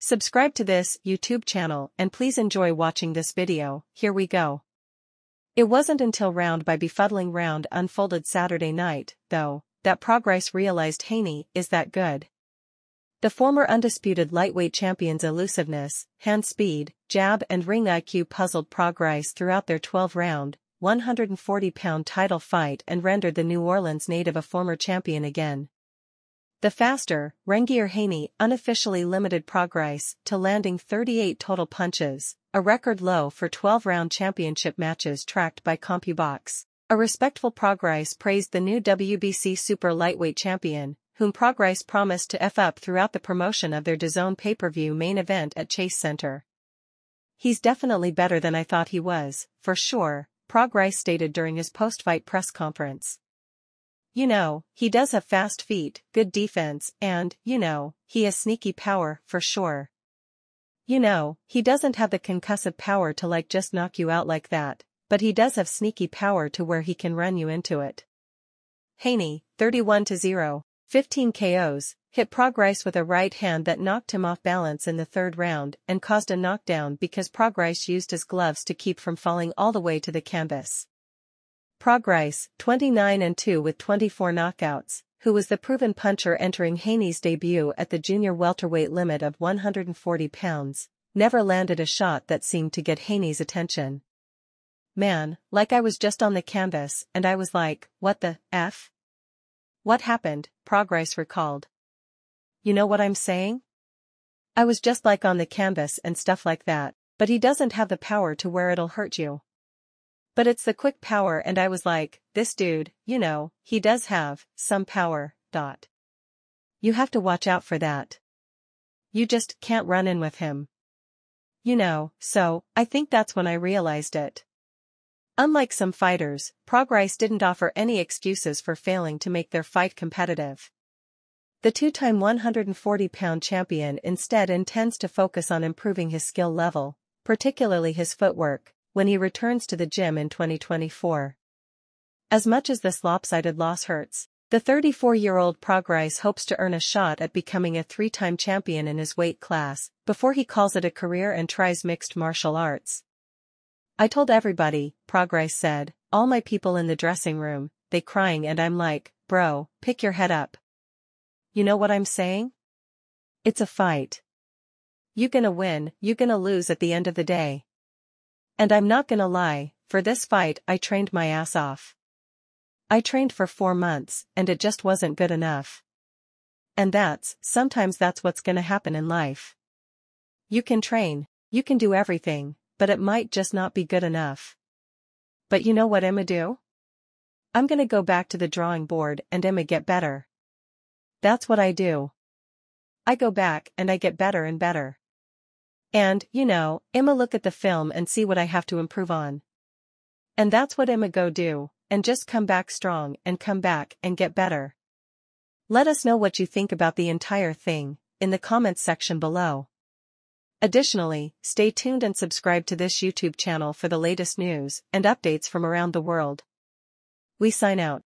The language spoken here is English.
Subscribe to this YouTube channel and please enjoy watching this video, here we go. It wasn't until round by befuddling round unfolded Saturday night, though, that Prograis realized Haney is that good. The former undisputed lightweight champion's elusiveness, hand speed, jab and ring IQ puzzled Prograis throughout their 12-round, 140-pound title fight and rendered the New Orleans native a former champion again. The faster, Rengier Haney unofficially limited Prograis to landing 38 total punches, a record low for 12-round championship matches tracked by CompuBox. A respectful Prograis praised the new WBC Super Lightweight champion, whom Prograis promised to F up throughout the promotion of their DAZN pay-per-view main event at Chase Center. He's definitely better than I thought he was, for sure, Prograis stated during his post-fight press conference. You know, he does have fast feet, good defense, and, you know, he has sneaky power, for sure. You know, he doesn't have the concussive power to like just knock you out like that, but he does have sneaky power to where he can run you into it. Haney, 31 to 0, 15 KOs, hit Prograis with a right hand that knocked him off balance in the third round and caused a knockdown because Prograis used his gloves to keep from falling all the way to the canvas. Prograis, 29 and 2 with 24 knockouts, who was the proven puncher entering Haney's debut at the junior welterweight limit of 140 pounds, never landed a shot that seemed to get Haney's attention. Man, like I was just on the canvas and I was like, what the F? What happened, Prograis recalled. You know what I'm saying? I was just like on the canvas and stuff like that, but he doesn't have the power to where it'll hurt you. But it's the quick power and I was like, this dude, you know, he does have some power, dot. You have to watch out for that. You just can't run in with him. You know, so, I think that's when I realized it. Unlike some fighters, Prograis didn't offer any excuses for failing to make their fight competitive. The two-time 140-pound champion instead intends to focus on improving his skill level, particularly his footwork, when he returns to the gym in 2024. As much as this lopsided loss hurts, the 34-year-old Prograis hopes to earn a shot at becoming a three-time champion in his weight class, before he calls it a career and tries mixed martial arts. I told everybody, Prograis said, all my people in the dressing room, they crying and I'm like, bro, pick your head up. You know what I'm saying? It's a fight. You gonna win, you gonna lose at the end of the day. And I'm not gonna lie, for this fight I trained my ass off. I trained for four months, and it just wasn't good enough. And that's, sometimes that's what's gonna happen in life. You can train, you can do everything, but it might just not be good enough. But you know what I'ma do? I'm gonna go back to the drawing board and I'ma get better. That's what I do. I go back and I get better and better. And, you know, I'ma look at the film and see what I have to improve on. And that's what I'ma go do, and just come back strong and come back and get better. Let us know what you think about the entire thing, in the comments section below. Additionally, stay tuned and subscribe to this YouTube channel for the latest news and updates from around the world. We sign out.